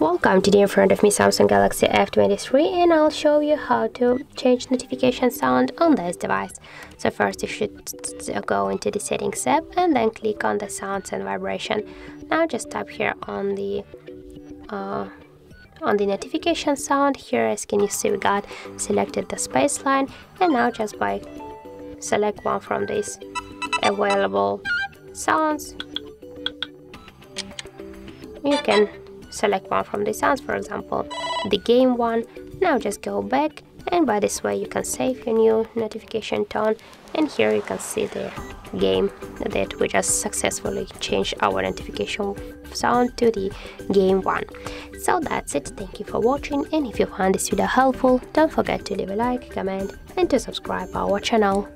Welcome today in front of me Samsung Galaxy F23 and I'll show you how to change notification sound on this device. So first you should go into the settings app and then click on the sounds and vibration. Now just tap here on the uh, on the notification sound here as can you see we got selected the Spaceline and now just by select one from these available sounds. You can select one from the sounds for example the game one. Now just go back and by this way you can save your new notification tone. And here you can see the game that we just successfully changed our notification sound to the game one. So that's it. Thank you for watching and if you found this video helpful don't forget to leave a like comment and to subscribe our channel